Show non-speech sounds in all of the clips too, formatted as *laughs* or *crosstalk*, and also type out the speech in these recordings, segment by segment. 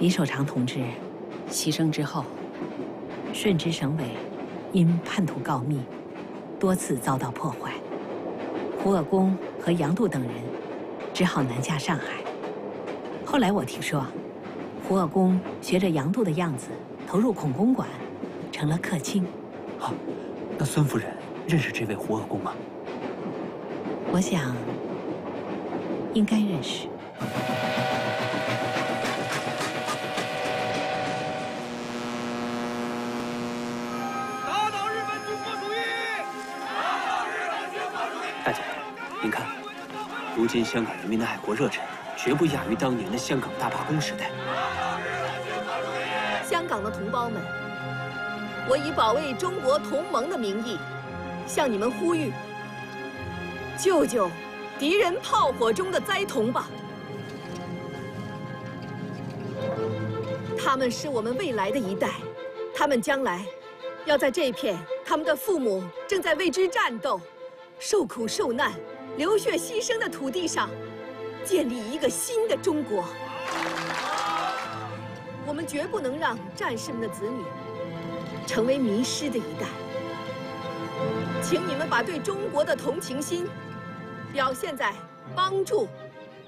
李守常同志牺牲之后，顺治省委因叛徒告密，多次遭到破坏。胡鄂公和杨度等人只好南下上海。后来我听说，胡鄂公学着杨度的样子，投入孔公馆，成了客卿。啊，那孙夫人认识这位胡鄂公吗？我想，应该认识。今香港人民的爱国热忱，绝不亚于当年的香港大罢工时代。香港的同胞们，我以保卫中国同盟的名义，向你们呼吁：救救敌人炮火中的灾童吧！他们是我们未来的一代，他们将来要在这片他们的父母正在为之战斗、受苦受难、流血牺牲的土地上，建立一个新的中国。我们绝不能让战士们的子女成为迷失的一代。请你们把对中国的同情心表现在帮助、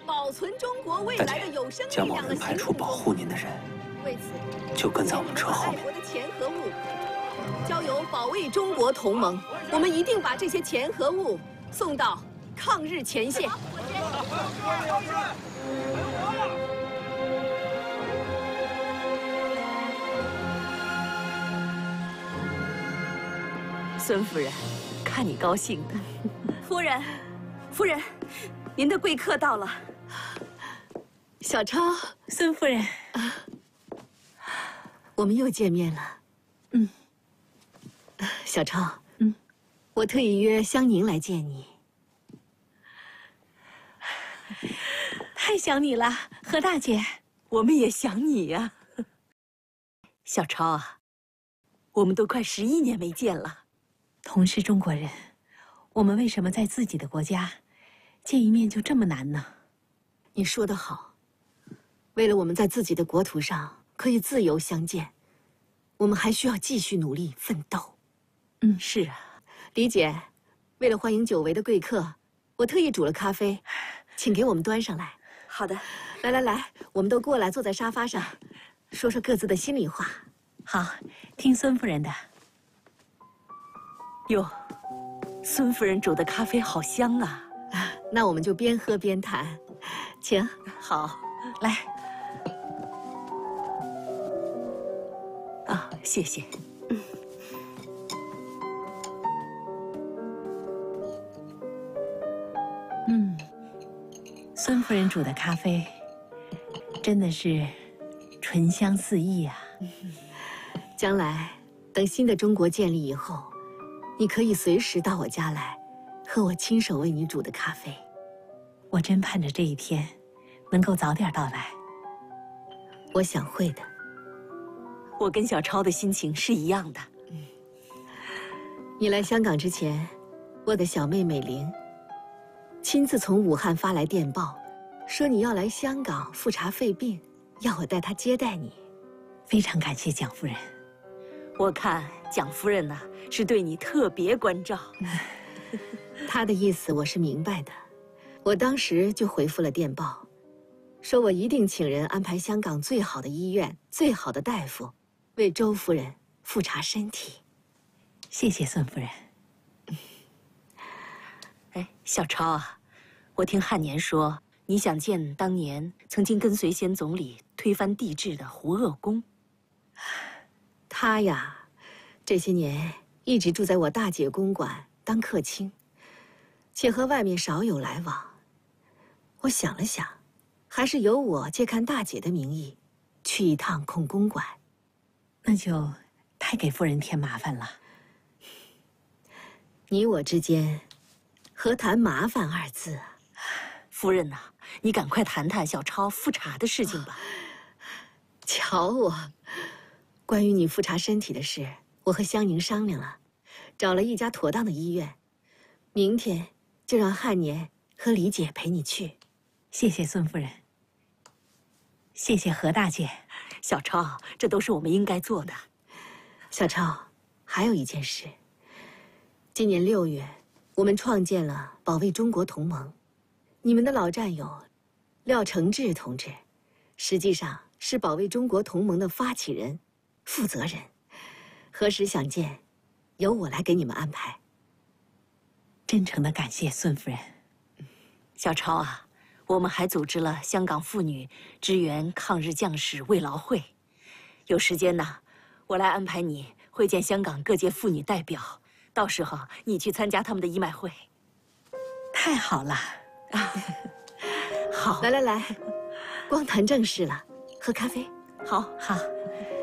保存中国未来的有生力将某量的人派出保。护您的人，为此，就跟在我们车后面。爱国的钱和物交由保卫中国同盟，我们一定把这些钱和物送到抗日前线。孙夫人，看你高兴的。夫人，夫人，您的贵客到了。小超，孙夫人，我们又见面了。嗯，小超，嗯，我特意约香凝来见你。*laughs* 太想你了，何大姐。我们也想你呀、*laughs* 小超啊，我们都快十一年没见了。同是中国人，我们为什么在自己的国家见一面就这么难呢？你说得好，为了我们在自己的国土上可以自由相见，我们还需要继续努力奋斗。嗯，是啊，李姐，为了欢迎久违的贵客，我特意煮了咖啡，请给我们端上来。好的。来来来，我们都过来，坐在沙发上，说说各自的心里话。好，听孙夫人的。哟，孙夫人煮的咖啡好香啊！那我们就边喝边谈，请。好，来，啊，谢谢。孙夫人煮的咖啡真的是醇香四溢啊！*laughs* 将来等新的中国建立以后，你可以随时到我家来，喝我亲手为你煮的咖啡。我真盼着这一天能够早点到来。我想会的。我跟小超的心情是一样的。你来香港之前，我的小妹美玲亲自从武汉发来电报，说你要来香港复查肺病，要我代他接待你。非常感谢蒋夫人。我看蒋夫人呐、是对你特别关照。*laughs* 她的意思我是明白的，我当时就回复了电报，说我一定请人安排香港最好的医院、最好的大夫，为周夫人复查身体。谢谢孙夫人。哎，小超啊，我听汉年说你想见当年曾经跟随先总理推翻帝制的胡鄂公。他呀，这些年一直住在我大姐公馆当客卿，且和外面少有来往。我想了想，还是由我借看大姐的名义，去一趟孔公馆。那就太给夫人添麻烦了。你我之间，何谈麻烦二字啊？夫人呐、你赶快谈谈小超复查的事情吧。瞧我，关于你复查身体的事，我和香凝商量了，找了一家妥当的医院，明天就让汉年和李姐陪你去。谢谢孙夫人。谢谢何大姐。小超，这都是我们应该做的。小超，还有一件事。今年六月，我们创建了保卫中国同盟。你们的老战友廖承志同志，实际上是保卫中国同盟的发起人、负责人。何时想见，由我来给你们安排。真诚的感谢孙夫人。小超啊，我们还组织了香港妇女支援抗日将士慰劳会。有时间呢，我来安排你会见香港各界妇女代表，到时候你去参加他们的义卖会。太好了。*laughs* 好，来来来，光谈正事了，喝咖啡。好，好。*laughs*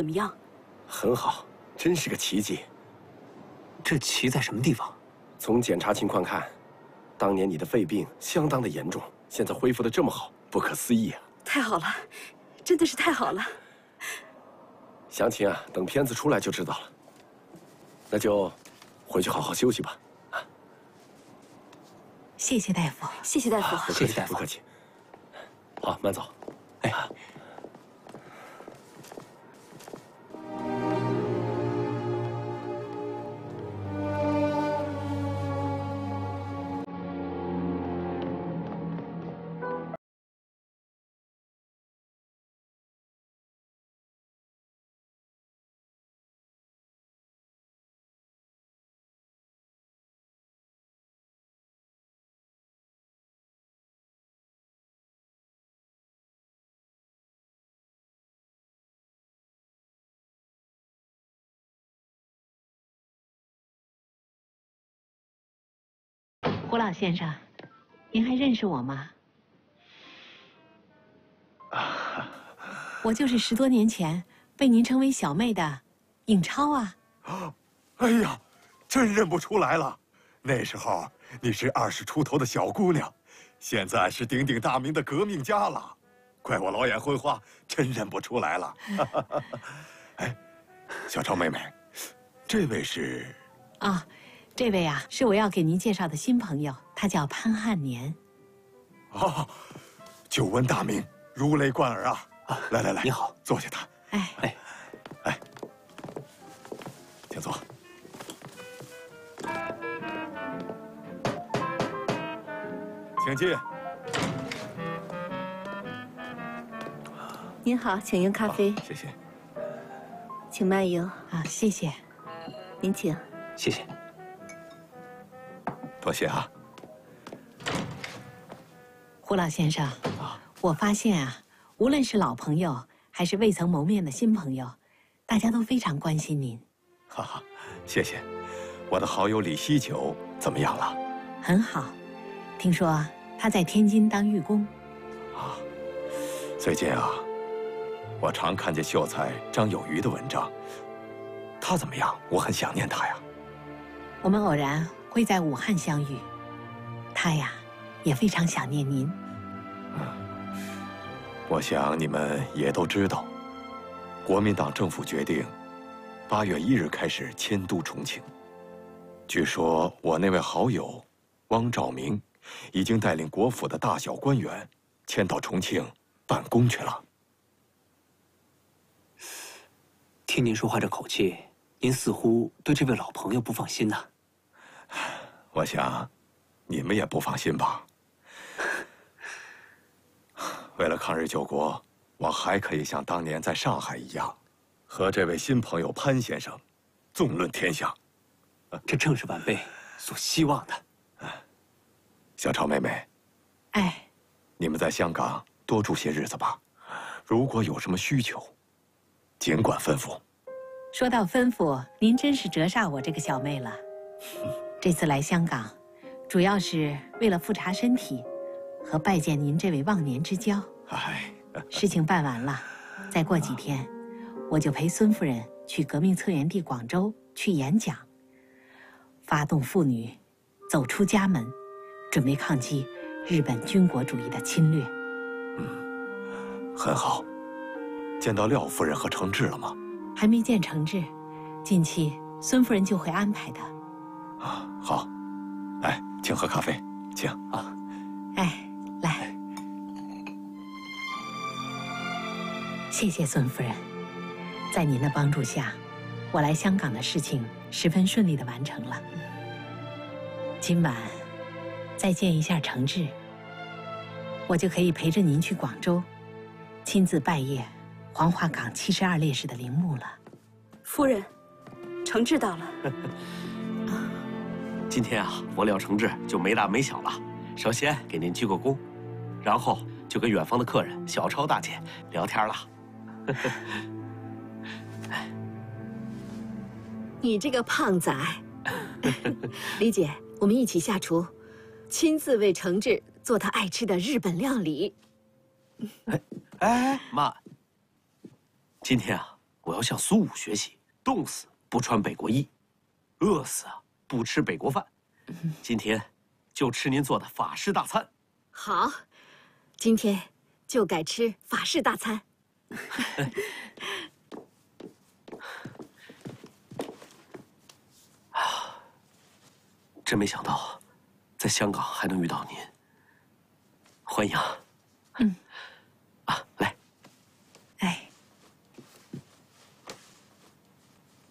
怎么样？很好，真是个奇迹。这奇在什么地方？从检查情况看，当年你的肺病相当的严重，现在恢复的这么好，不可思议啊！太好了，真的是太好了。详情啊，等片子出来就知道了。那就回去好好休息吧。啊谢谢大夫，谢谢大夫，谢谢大夫，不客气。好，慢走。哎胡老先生，您还认识我吗？我就是十多年前被您称为小妹的尹超啊！哎呀，真认不出来了。那时候你是二十出头的小姑娘，现在是鼎鼎大名的革命家了。怪我老眼昏花，真认不出来了。*laughs* 哎，小超妹妹，这位是？啊。这位啊，是我要给您介绍的新朋友，他叫潘汉年。啊，久闻大名，如雷贯耳啊！来来来，你好，坐下谈。哎哎哎，请坐。请进。您好，请用咖啡。谢谢。请慢用啊，谢谢。您请。谢谢。多谢啊，胡老先生。我发现啊，无论是老朋友还是未曾谋面的新朋友，大家都非常关心您。哈哈，谢谢。我的好友李希九怎么样了？很好，听说他在天津当狱工。啊，最近啊，我常看见秀才张有余的文章。他怎么样？我很想念他呀。我们偶然。会在武汉相遇，他呀，也非常想念您。我想你们也都知道，国民党政府决定，八月一日开始迁都重庆。据说我那位好友，汪兆铭，已经带领国府的大小官员，迁到重庆办公去了。听您说话这口气，您似乎对这位老朋友不放心呐。*sighs* 我想，你们也不放心吧。*sighs* 为了抗日救国，我还可以像当年在上海一样，和这位新朋友潘先生纵论天下。这正是晚辈所希望的。小超妹妹，哎，你们在香港多住些日子吧。如果有什么需求，尽管吩咐。说到吩咐，您真是折煞我这个小妹了。*laughs* 这次来香港，主要是为了复查身体，和拜见您这位忘年之交。哎，事情办完了，再过几天，我就陪孙夫人去革命策源地广州去演讲，发动妇女走出家门，准备抗击日本军国主义的侵略。嗯很好。见到廖夫人和承志了吗？还没见承志，近期孙夫人就会安排的。啊，好。来，请喝咖啡，请啊。哎，来，谢谢孙夫人，在您的帮助下，我来香港的事情十分顺利的完成了。今晚再见一下承志，我就可以陪着您去广州，亲自拜谒黄花岗七十二烈士的陵墓了。夫人，承志到了。*laughs* 今天啊，我廖承志就没大没小了。首先给您鞠个躬，然后就跟远方的客人小超大姐聊天了。*laughs* 你这个胖仔，*laughs* 李姐，我们一起下厨，亲自为承志做他爱吃的日本料理。哎哎，妈，今天啊，我要向苏武学习，冻死不穿北国衣，饿死啊不吃北国饭。今天就吃您做的法式大餐。好，今天就改吃法式大餐。啊 *laughs* 真没想到，在香港还能遇到您。欢迎。嗯。啊，来。哎，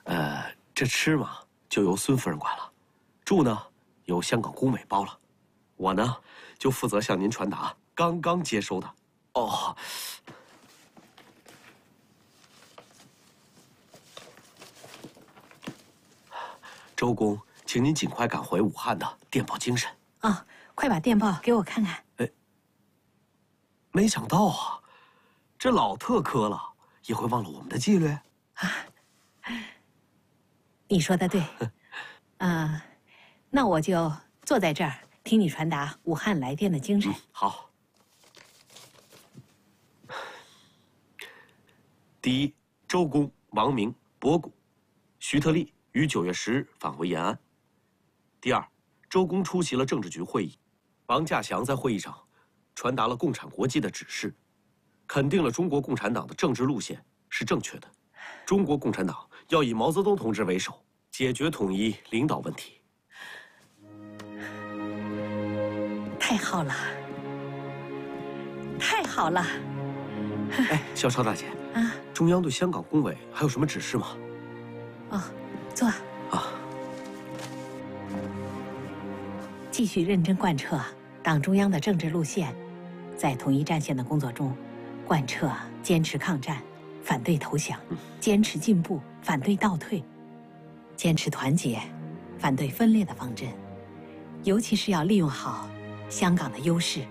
呃，这吃嘛就由孙夫人管了，住呢由香港工委包了，我呢就负责向您传达刚刚接收的。哦。周公，请您尽快赶回武汉的电报精神。啊，快把电报给我看看。哎，没想到啊，这老特科了也会忘了我们的纪律。啊，你说的对。*laughs* 啊，那我就坐在这儿听你传达武汉来电的精神。好。第一，周公、王明、博古、徐特立于九月十日返回延安。第二，周公出席了政治局会议，王稼祥在会议上传达了共产国际的指示，肯定了中国共产党的政治路线是正确的。中国共产党要以毛泽东同志为首，解决统一领导问题。太好了，太好了！哎，小超大姐，啊，中央对香港工委还有什么指示吗？哦，坐。啊，继续认真贯彻党中央的政治路线，在统一战线的工作中，贯彻坚持抗战，反对投降；坚持进步，反对倒退；坚持团结，反对分裂的方针。尤其是要利用好香港的优势，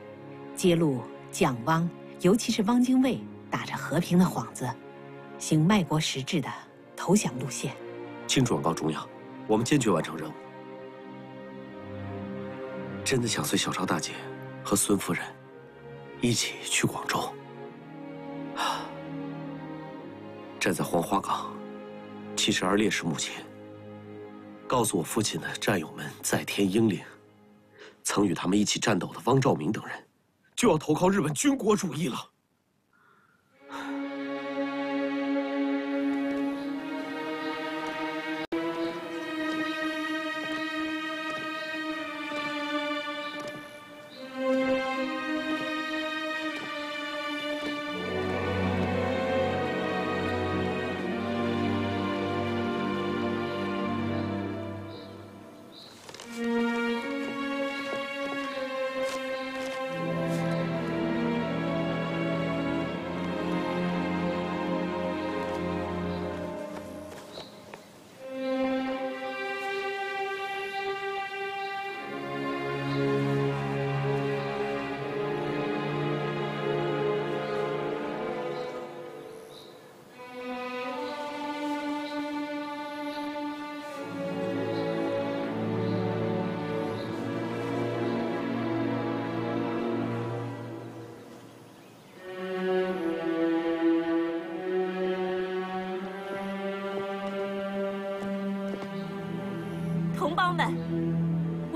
揭露蒋汪，尤其是汪精卫打着和平的幌子，行卖国实质的投降路线。请转告中央，我们坚决完成任务。真的想随小超大姐和孙夫人一起去广州。啊，站在黄花岗七十二烈士墓前，告诉我父亲的战友们在天英灵，曾与他们一起战斗的汪兆铭等人，就要投靠日本军国主义了。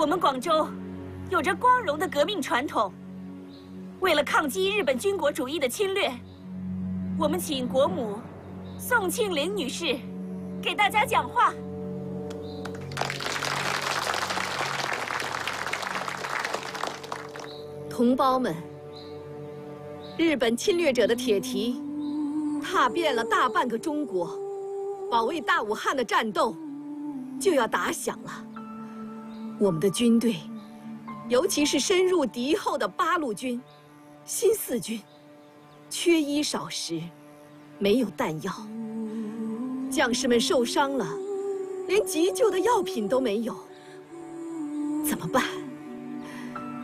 我们广州有着光荣的革命传统。为了抗击日本军国主义的侵略，我们请国母宋庆龄女士给大家讲话。同胞们，日本侵略者的铁蹄踏遍了大半个中国，保卫大武汉的战斗就要打响了。我们的军队，尤其是深入敌后的八路军、新四军，缺衣少食，没有弹药，将士们受伤了，连急救的药品都没有，怎么办？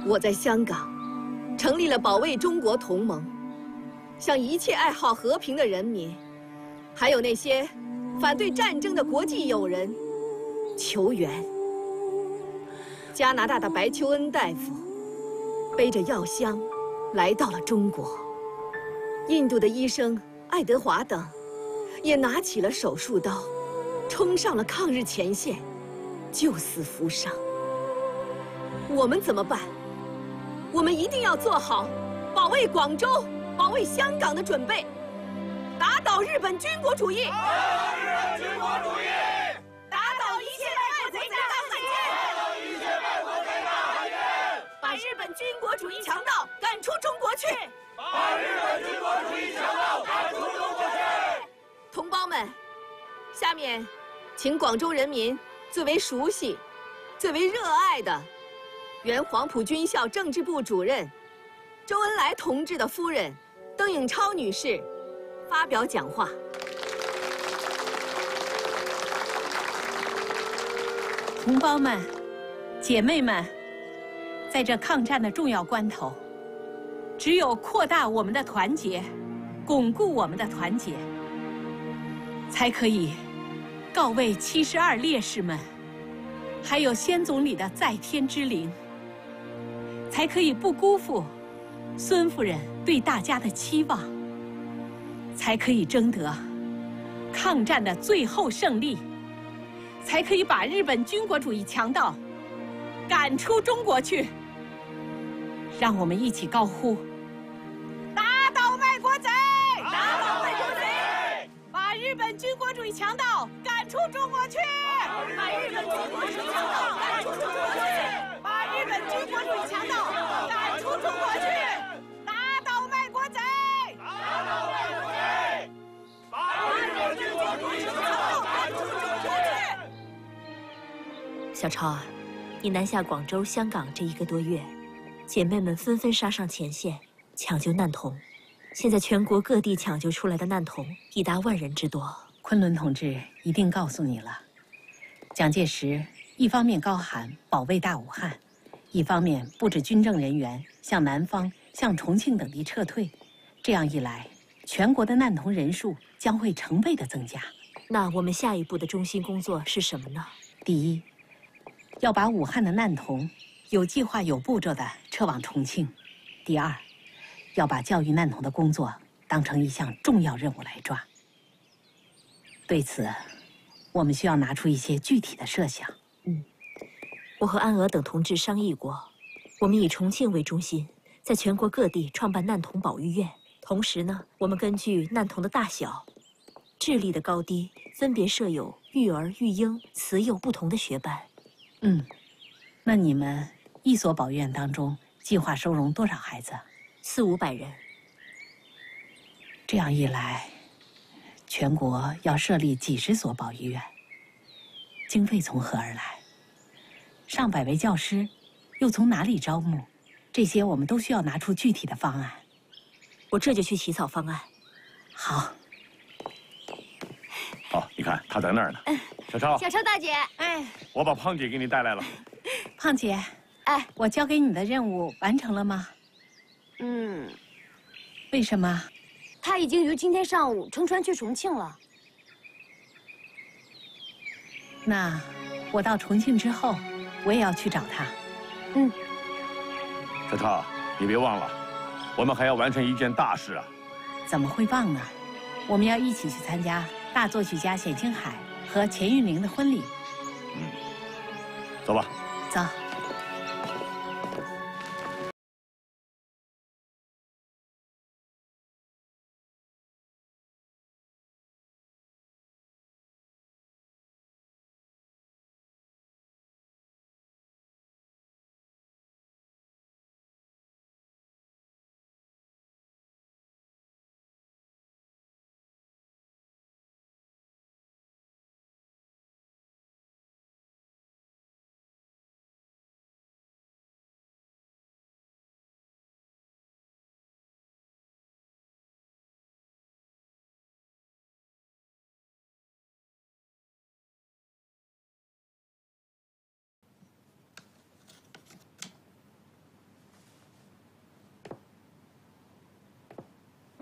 我在香港。成立了保卫中国同盟，向一切爱好和平的人民，还有那些反对战争的国际友人求援。加拿大的白求恩大夫背着药箱来到了中国，印度的医生爱德华等也拿起了手术刀，冲上了抗日前线，救死扶伤。我们怎么办？我们一定要做好保卫广州、保卫香港的准备，打倒日本军国主义，主义强盗赶出中国去，把日本军国主义强盗赶出中国去。同胞们，下面，请广州人民最为熟悉、最为热爱的。原黄埔军校政治部主任周恩来同志的夫人邓颖超女士发表讲话。同胞们、姐妹们，在这抗战的重要关头，只有扩大我们的团结，巩固我们的团结，才可以告慰七十二烈士们，还有先总理的在天之灵。才可以不辜负孙夫人对大家的期望，才可以争得抗战的最后胜利，才可以把日本军国主义强盗赶出中国去。让我们一起高呼：打倒卖国贼！打倒卖国贼！把日本军国主义强盗赶出中国去！把日本军国主义强盗赶出中国去！把日本军国主义强盗赶出中国去，打倒卖国贼！打倒卖国贼！把日本军国主义强盗赶出中国去。小超啊，你南下广州、香港这一个多月，姐妹们纷纷杀上前线抢救难童，现在全国各地抢救出来的难童已达万人之多。昆仑同志一定告诉你了，蒋介石一方面高喊保卫大武汉。一方面布置军政人员向南方、向重庆等地撤退，这样一来，全国的难童人数将会成倍的增加。那我们下一步的中心工作是什么呢？第一，要把武汉的难童有计划、有步骤地撤往重庆；第二，要把教育难童的工作当成一项重要任务来抓。对此，我们需要拿出一些具体的设想。嗯。我和安娥等同志商议过，我们以重庆为中心，在全国各地创办难童保育院。同时呢，我们根据难童的大小、智力的高低，分别设有育儿、育婴、慈幼不同的学班。嗯，那你们一所保院当中计划收容多少孩子？四五百人。这样一来，全国要设立几十所保育院，经费从何而来？上百位教师，又从哪里招募？这些我们都需要拿出具体的方案。我这就去起草方案。好。好，你看他在那儿呢。小超，小超大姐，哎，我把胖姐给你带来了。*laughs* 胖姐，哎，我交给你的任务完成了吗？嗯。为什么？他已经于今天上午乘船去重庆了。那我到重庆之后。我也要去找他。嗯，小超，你别忘了，我们还要完成一件大事啊！怎么会忘呢？我们要一起去参加大作曲家冼星海和钱玉玲的婚礼。嗯，走吧。走。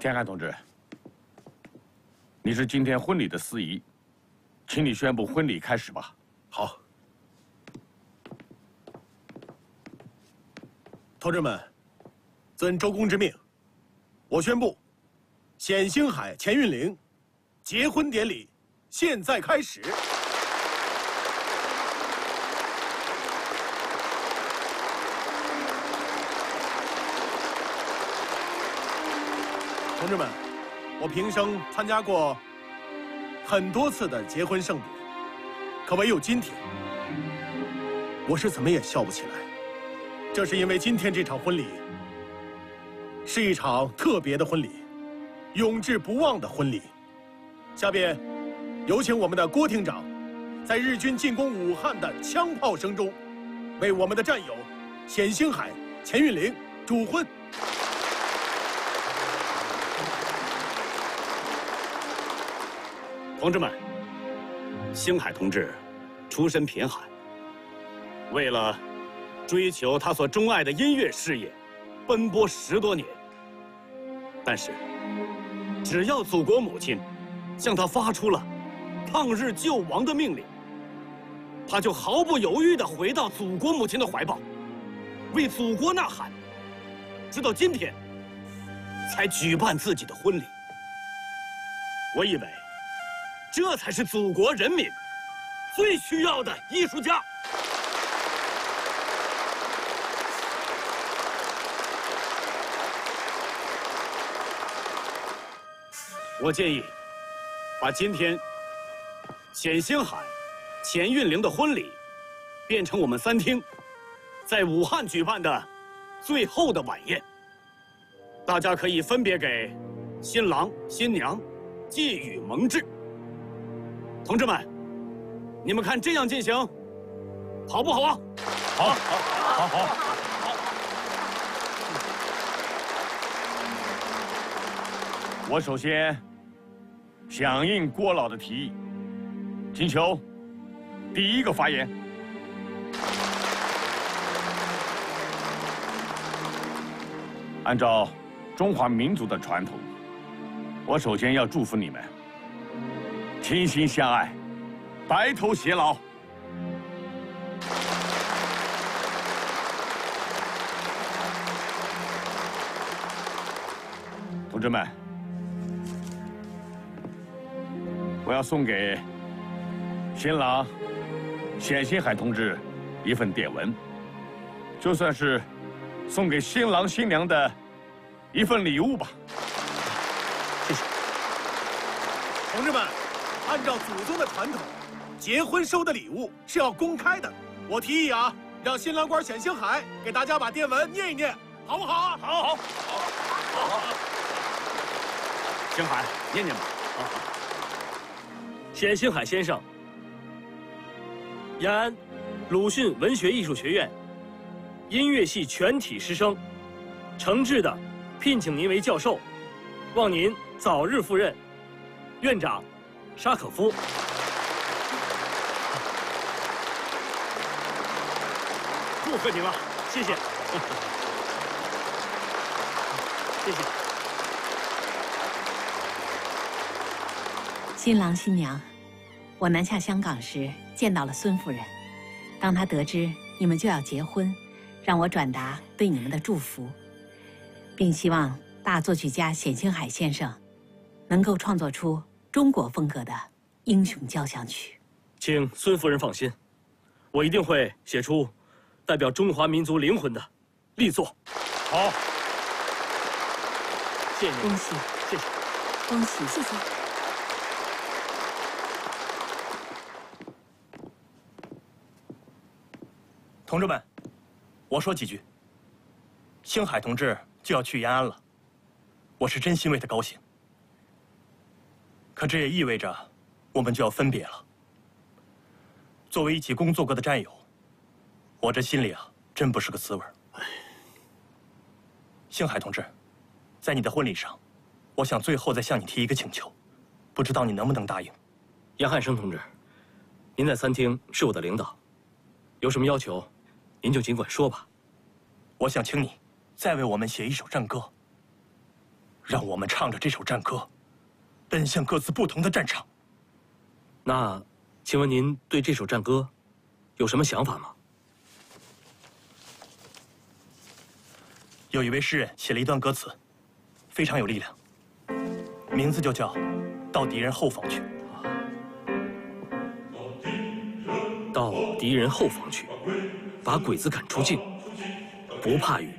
天汉同志，你是今天婚礼的司仪，请你宣布婚礼开始吧。好，同志们，遵周公之命，我宣布，冼星海、钱运玲结婚典礼现在开始。同志们，我平生参加过很多次的结婚盛典，可唯有今天，我是怎么也笑不起来。这是因为今天这场婚礼是一场特别的婚礼，永志不忘的婚礼。下边，有请我们的郭厅长，在日军进攻武汉的枪炮声中，为我们的战友冼星海、钱运玲主婚。同志们，星海同志出身贫寒，为了追求他所钟爱的音乐事业，奔波十多年。但是，只要祖国母亲向他发出了抗日救亡的命令，他就毫不犹豫地回到祖国母亲的怀抱，为祖国呐喊，直到今天才举办自己的婚礼。我以为。这才是祖国人民最需要的艺术家。我建议，把今天冼星海、钱运玲的婚礼变成我们三厅在武汉举办的最后的晚宴。大家可以分别给新郎新娘寄予盟致。同志们，你们看这样进行好不好啊？好，好，好，好。好我首先响应郭老的提议，请求第一个发言。按照中华民族的传统，我首先要祝福你们。倾心相爱，白头偕老。同志们，我要送给新郎冼星海同志一份电文，就算是送给新郎新娘的一份礼物吧。谢谢，同志们。按照祖宗的传统，结婚收的礼物是要公开的。我提议啊，让新郎官冼星海给大家把电文念一念，好不好？好？好，好，好，好好。星海，念念吧。好。好。冼星海先生，延安鲁迅文学艺术学院音乐系全体师生，诚挚的聘请您为教授，望您早日赴任院长。沙可夫，祝贺你了，谢谢，*laughs* 谢谢。新郎新娘，我南下香港时见到了孙夫人，当她得知你们就要结婚，让我转达对你们的祝福，并希望大作曲家冼星海先生能够创作出。中国风格的英雄交响曲，请孙夫人放心，我一定会写出代表中华民族灵魂的力作。好，谢谢您，恭喜，谢谢。恭喜，谢谢。同志们，我说几句。星海同志就要去延安了，我是真心为他高兴。可这也意味着，我们就要分别了。作为一起工作过的战友，我这心里啊，真不是个滋味。星海同志，在你的婚礼上，我想最后再向你提一个请求，不知道你能不能答应？严汉生同志，您在餐厅是我的领导，有什么要求，您就尽管说吧。我想请你再为我们写一首战歌，让我们唱着这首战歌，奔向各自不同的战场。那，请问您对这首战歌有什么想法吗？有一位诗人写了一段歌词，非常有力量，名字就叫《到敌人后方去》。到敌人后方去，把鬼子赶出境，不怕雨，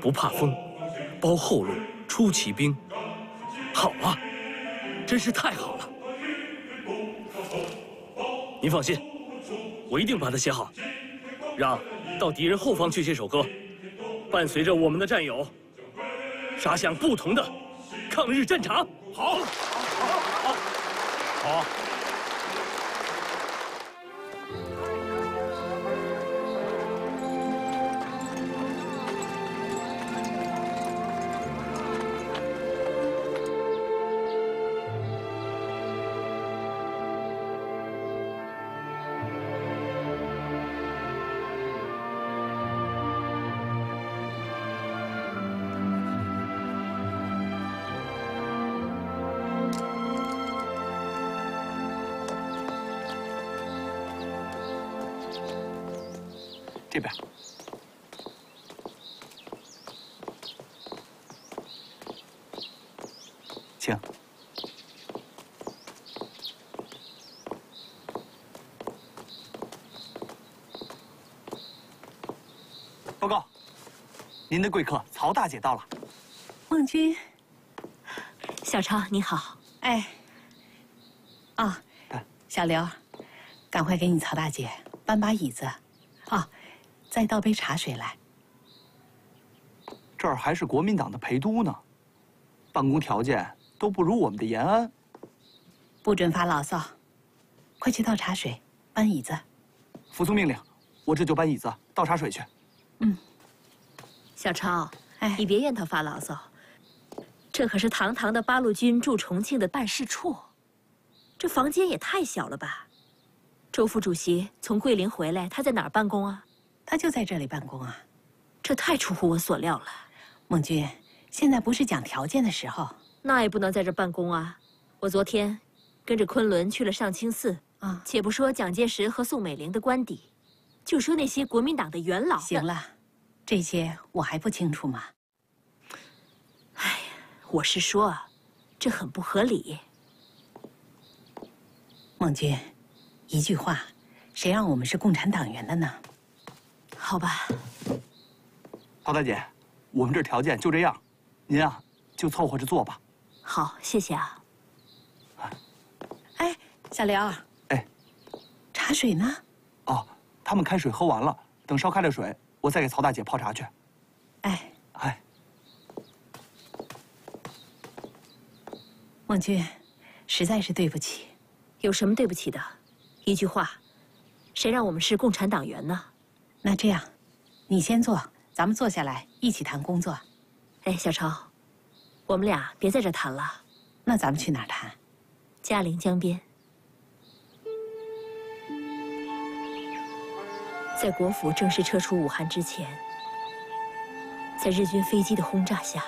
不怕风，包后路，出奇兵。好啊，真是太好了！您放心，我一定把它写好，让《到敌人后方去》这首歌，伴随着我们的战友，杀向不同的抗日战场。好，好，好。好这边。请。报告，您的贵客曹大姐到了。孟君，小超你好。哎。啊，小刘，赶快给你曹大姐搬把椅子。啊，再倒杯茶水来。这儿还是国民党的陪都呢，办公条件都不如我们的延安。不准发牢骚，快去倒茶水，搬椅子。服从命令，我这就搬椅子、倒茶水去。嗯。小超，哎，你别怨他发牢骚，这可是堂堂的八路军驻重庆的办事处，这房间也太小了吧？周副主席从桂林回来，他在哪儿办公啊？他就在这里办公啊，这太出乎我所料了。孟君，现在不是讲条件的时候，那也不能在这办公啊。我昨天跟着昆仑去了上清寺啊。且不说蒋介石和宋美龄的官邸，就说那些国民党的元老。行了，这些我还不清楚吗？哎呀，我是说，这很不合理。孟君。一句话，谁让我们是共产党员的呢？好吧，曹大姐，我们这条件就这样，您啊就凑合着做吧。好，谢谢啊。哎，小刘。哎，茶水呢？哦，他们开水喝完了，等烧开了水，我再给曹大姐泡茶去。哎，哎，孟君，实在是对不起。有什么对不起的？一句话，谁让我们是共产党员呢？那这样，你先坐，咱们坐下来一起谈工作。哎，小超，我们俩别在这谈了。那咱们去哪儿谈？嘉陵江边，在国府正式撤出武汉之前，在日军飞机的轰炸下，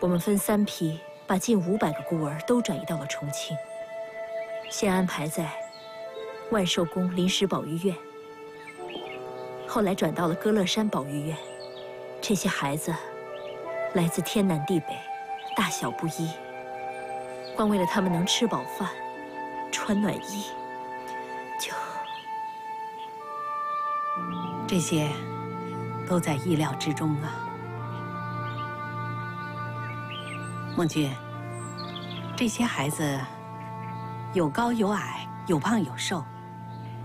我们分三批把近五百个孤儿都转移到了重庆，先安排在。万寿宫临时保育院，后来转到了歌乐山保育院。这些孩子来自天南地北，大小不一。光为了他们能吃饱饭、穿暖衣，就这些都在意料之中啊。孟君，这些孩子有高有矮，有胖有瘦，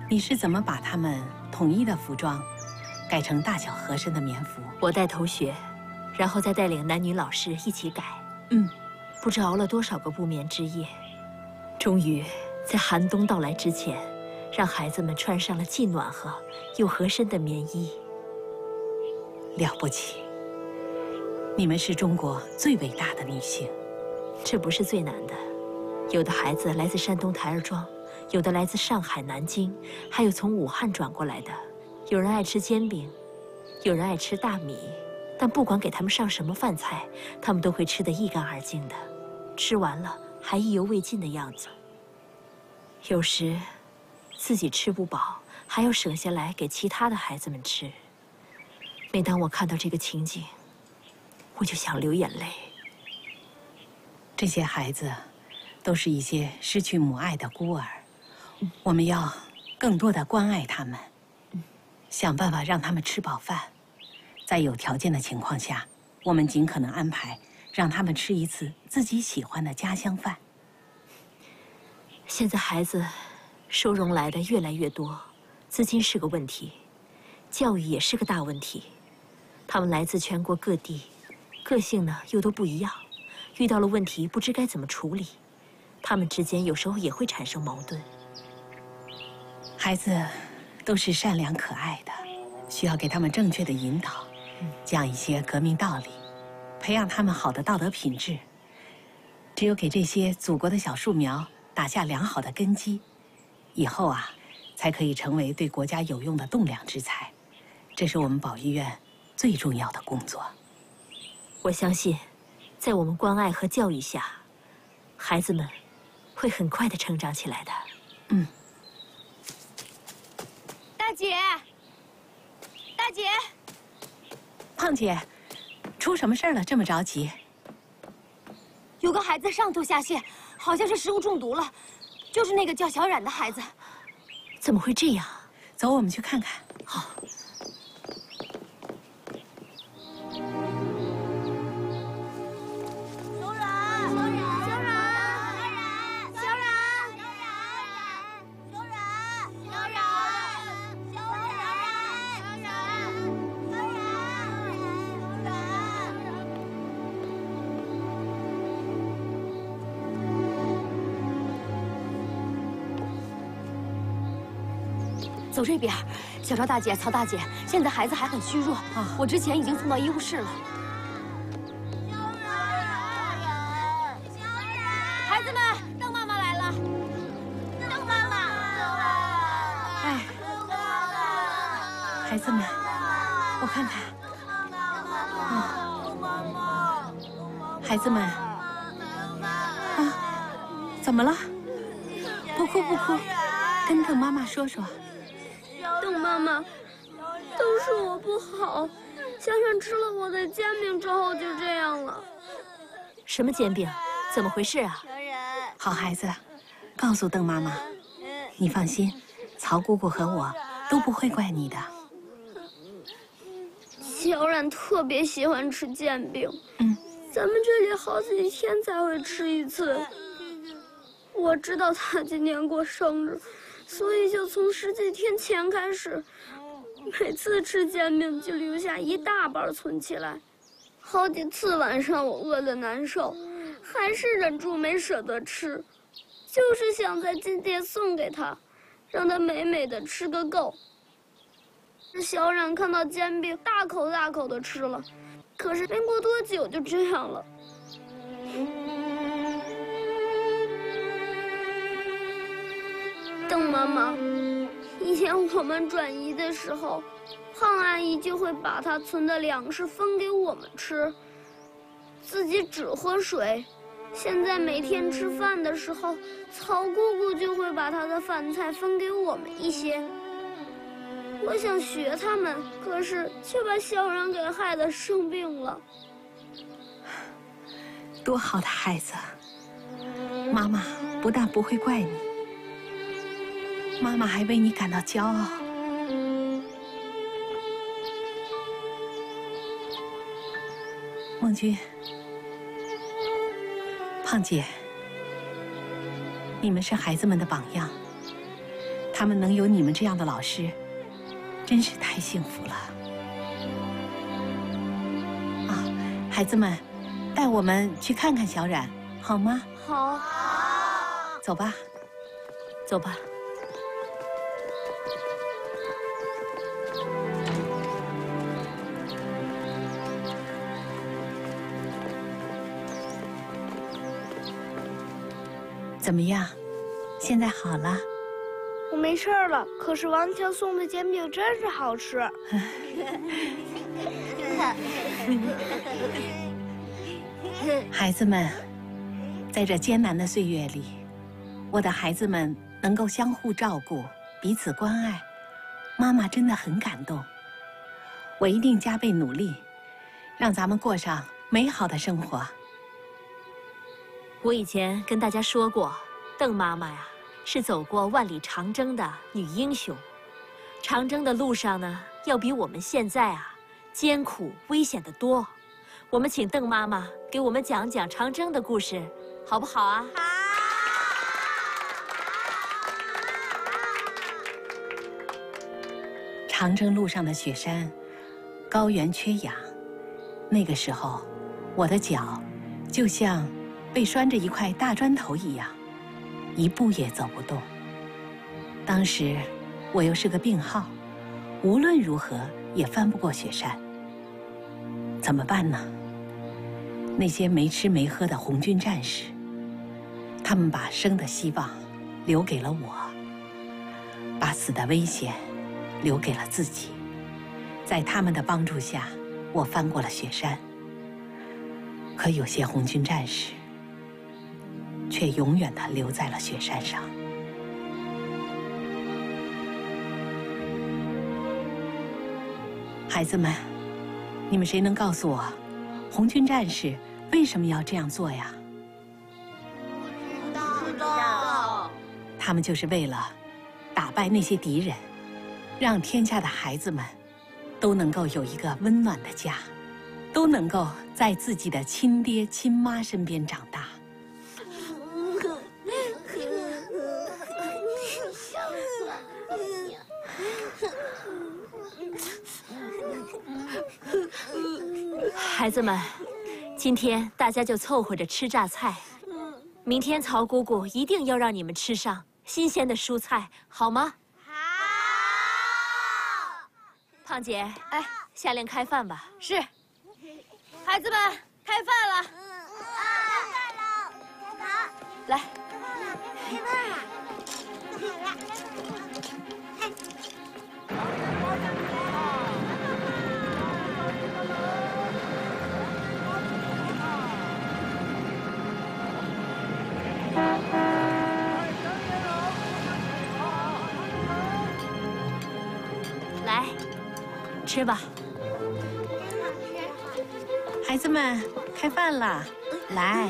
你是怎么把他们统一的服装改成大小合身的棉服？我带头学，然后再带领男女老师一起改。嗯，不知熬了多少个不眠之夜，终于在寒冬到来之前，让孩子们穿上了既暖和又合身的棉衣。了不起！你们是中国最伟大的女性，这不是最难的。有的孩子来自山东台儿庄，有的来自上海、南京，还有从武汉转过来的。有人爱吃煎饼，有人爱吃大米，但不管给他们上什么饭菜，他们都会吃得一干二净的，吃完了还意犹未尽的样子。有时自己吃不饱，还要省下来给其他的孩子们吃。每当我看到这个情景，我就想流眼泪。这些孩子都是一些失去母爱的孤儿，我们要更多的关爱他们，想办法让他们吃饱饭。在有条件的情况下，我们尽可能安排让他们吃一次自己喜欢的家乡饭。现在孩子收容来的越来越多，资金是个问题，教育也是个大问题。他们来自全国各地。个性呢又都不一样，遇到了问题不知该怎么处理，他们之间有时候也会产生矛盾。孩子都是善良可爱的，需要给他们正确的引导，讲一些革命道理，培养他们好的道德品质。只有给这些祖国的小树苗打下良好的根基，以后啊，才可以成为对国家有用的栋梁之才。这是我们保育院最重要的工作。我相信，在我们关爱和教育下，孩子们会很快的成长起来的。嗯。大姐，大姐，胖姐，出什么事儿了？这么着急？有个孩子上吐下泻，好像是食物中毒了，就是那个叫小冉的孩子。怎么会这样？走，我们去看看。走这边，小赵大姐、曹大姐，现在孩子还很虚弱，啊我之前已经送到医务室了。孩子们，邓妈妈来了。邓妈妈，哎，孩子们，我看看。啊，孩子们，啊，怎么了？不哭不哭，跟邓妈妈说说。不好。小冉吃了我的煎饼之后就这样了。什么煎饼？怎么回事啊？好孩子，告诉邓妈妈，你放心，曹姑姑和我都不会怪你的。小冉特别喜欢吃煎饼，嗯，咱们这里好几天才会吃一次。我知道他今年过生日。所以就从十几天前开始，每次吃煎饼就留下一大半存起来。好几次晚上我饿得难受，还是忍住没舍得吃，就是想在今天送给他，让他美美的吃个够。小冉看到煎饼，大口大口的吃了，可是没过多久就这样了。邓妈妈，以前我们转移的时候，胖阿姨就会把她存的粮食分给我们吃，自己只喝水。现在每天吃饭的时候，曹姑姑就会把她的饭菜分给我们一些。我想学他们，可是却把小冉给害得生病了。多好的孩子，妈妈不但不会怪你。妈妈还为你感到骄傲。孟君胖姐你们是孩子们的榜样。他们能有你们这样的老师真是太幸福了。啊孩子们带我们去看看小冉好吗？好。走吧走吧。怎么样？现在好了？我没事了。可是王强送的煎饼真是好吃。*laughs* 孩子们，在这艰难的岁月里，我的孩子们能够相互照顾、彼此关爱，妈妈真的很感动。我一定加倍努力，让咱们过上美好的生活。我以前跟大家说过，邓妈妈呀是走过万里长征的女英雄，长征的路上呢要比我们现在啊艰苦危险的多。我们请邓妈妈给我们讲讲长征的故事，好不好啊？好。长征路上的雪山，高原缺氧，那个时候，我的脚就像被拴着一块大砖头一样，一步也走不动。当时我又是个病号，无论如何也翻不过雪山。怎么办呢？那些没吃没喝的红军战士，他们把生的希望留给了我，把死的危险留给了自己。在他们的帮助下，我翻过了雪山。可有些红军战士，却永远的留在了雪山上。孩子们，你们谁能告诉我，红军战士？为什么要这样做呀？不知道。他们就是为了打败那些敌人，让天下的孩子们都能够有一个温暖的家，都能够在自己的亲爹亲妈身边长大。孩子们。今天大家就凑合着吃榨菜，明天曹姑姑一定要让你们吃上新鲜的蔬菜，好吗？好。胖姐，哎，下令开饭吧。是。孩子们，开饭了。开饭了。好。来。开饭了。来，吃吧。孩子们，开饭了，来。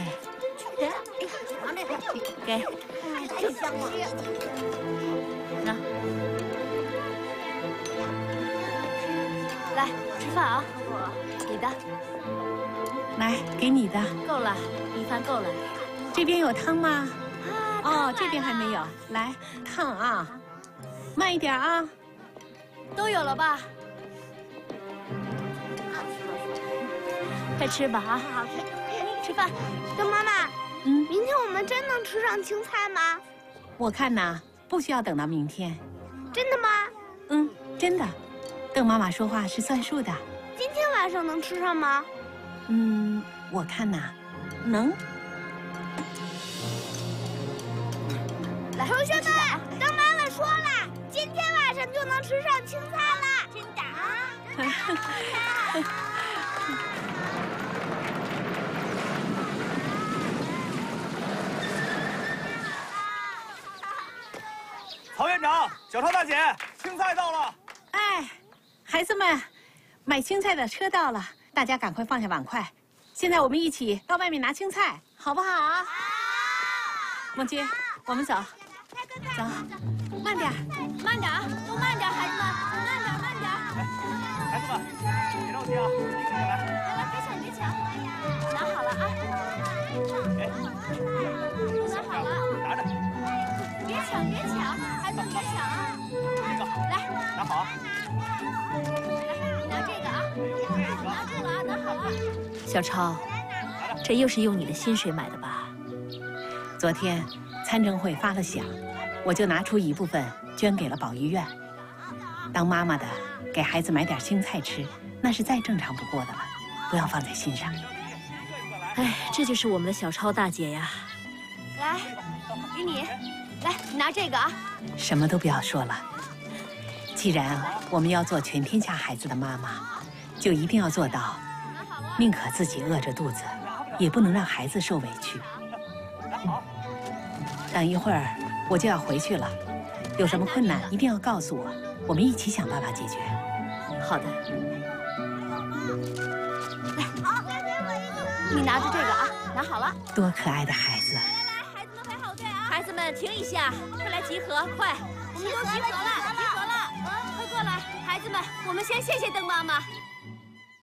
给。太香了。那。来吃饭啊，你的。来，给你的。够了，米饭够了。这边有汤吗？哦，这边还没有。来，烫啊，慢一点啊。都有了吧？快吃吧啊！好吃，吃饭。邓妈妈，嗯，明天我们真能吃上青菜吗？我看呐，不需要等到明天。真的吗？嗯，真的。邓妈妈说话是算数的。今天晚上能吃上吗？嗯，我看呐，能。来同学们，邓妈妈说了，今天晚上就能吃上青菜了，真的啊！曹院长，小超大姐，青菜到了。哎，孩子们，买青菜的车到了，大家赶快放下碗筷。现在我们一起到外面拿青菜，好不好？好。梦君，我们走。走，慢点，慢点，都慢点，孩子们，慢点，慢点。孩子们，别着急啊，来。来来，别抢，别抢。拿好了，拿好了，拿着，别抢别抢，孩子们别抢啊！来，拿好。来，拿这个啊，拿住了啊，拿好了。小超，这又是用你的薪水买的吧？昨天参政会发了饷，我就拿出一部分捐给了保育院。当妈妈的，给孩子买点青菜吃，那是再正常不过的了，不要放在心上。哎，这就是我们的小超大姐呀。来，给你，来，你拿这个啊。什么都不要说了。既然我们要做全天下孩子的妈妈，就一定要做到，宁可自己饿着肚子，也不能让孩子受委屈。等一会儿我就要回去了，有什么困难一定要告诉我，我们一起想办法解决。好的。你拿着这个啊，拿好了。多可爱的孩子！来来来，孩子们排好队啊！孩子们停一下，快来集合，快！我们都集合了，集合了，快过来！孩子们，我们先谢谢邓妈妈。